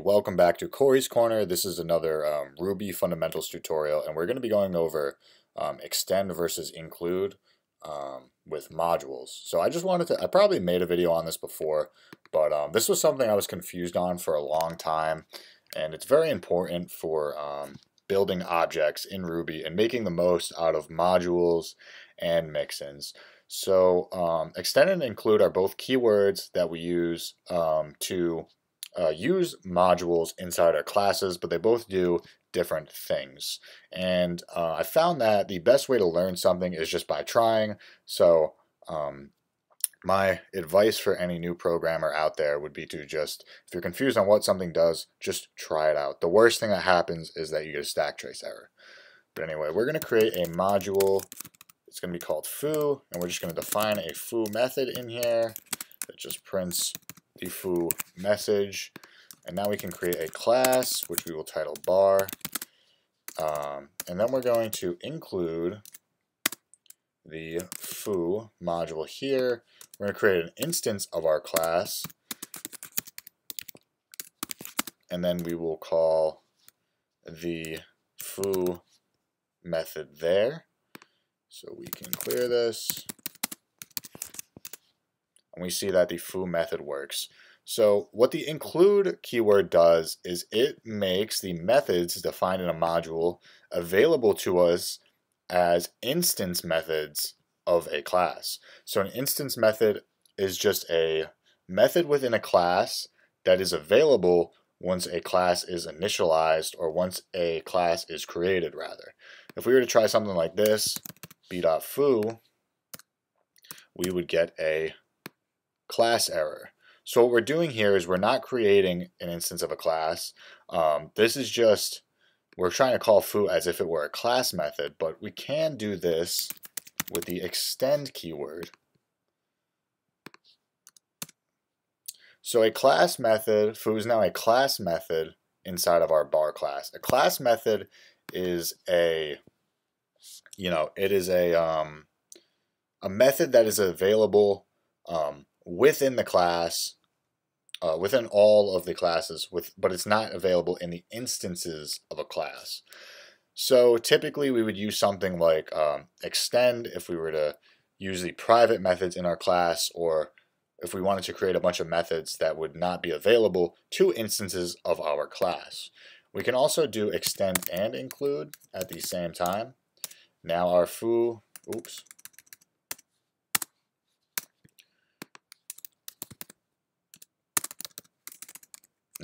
Welcome back to Corey's Corner. This is another um, Ruby fundamentals tutorial, and we're going to be going over um, extend versus include um, with modules. So I just wanted to, I probably made a video on this before, but um, this was something I was confused on for a long time, and it's very important for um, building objects in Ruby and making the most out of modules and mixins. So um, extend and include are both keywords that we use to uh, use modules inside our classes, but they both do different things. And uh, I found that the best way to learn something is just by trying. So um, my advice for any new programmer out there would be to just, if you're confused on what something does, just try it out. The worst thing that happens is that you get a stack trace error. But anyway, we're going to create a module. It's going to be called foo, and we're just going to define a foo method in here that just prints the foo message. And now we can create a class, which we will title bar. Um, and then we're going to include the foo module here. We're going to create an instance of our class. And then we will call the foo method there. So we can clear this and we see that the foo method works. So what the include keyword does is it makes the methods defined in a module available to us as instance methods of a class. So an instance method is just a method within a class that is available once a class is initialized or once a class is created rather. If we were to try something like this, b.foo, we would get a class error. So what we're doing here is we're not creating an instance of a class. Um, this is just, we're trying to call foo as if it were a class method, but we can do this with the extend keyword. So a class method, foo is now a class method inside of our bar class. A class method is a, you know, it is a, um, a method that is available um, within the class, uh, within all of the classes, with but it's not available in the instances of a class. So typically we would use something like um, extend if we were to use the private methods in our class or if we wanted to create a bunch of methods that would not be available to instances of our class. We can also do extend and include at the same time. Now our foo, oops,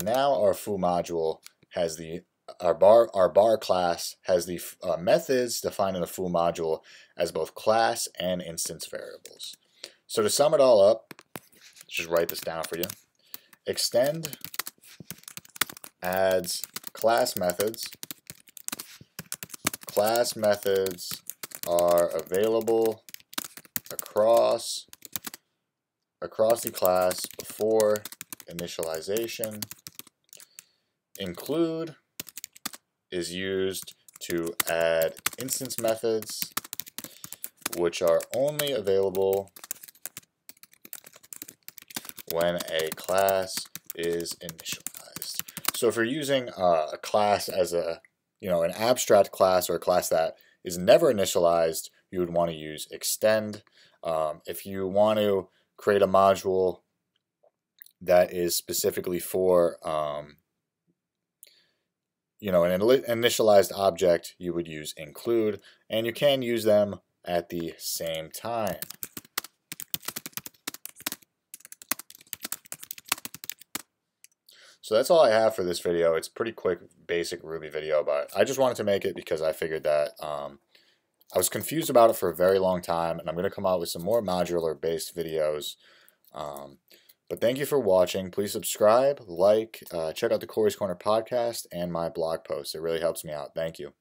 Now our foo module has the our bar our bar class has the uh, methods defined in the foo module as both class and instance variables. So to sum it all up, let's just write this down for you. Extend adds class methods. Class methods are available across across the class before initialization include is used to add instance methods which are only available when a class is initialized. So if you're using uh, a class as a, you know, an abstract class or a class that is never initialized, you would want to use extend. Um, if you want to create a module that is specifically for um, you know, an initialized object, you would use include, and you can use them at the same time. So that's all I have for this video. It's pretty quick, basic Ruby video, but I just wanted to make it because I figured that um, I was confused about it for a very long time, and I'm going to come out with some more modular-based videos. Um, but thank you for watching. Please subscribe, like, uh, check out the Corey's Corner podcast and my blog post. It really helps me out. Thank you.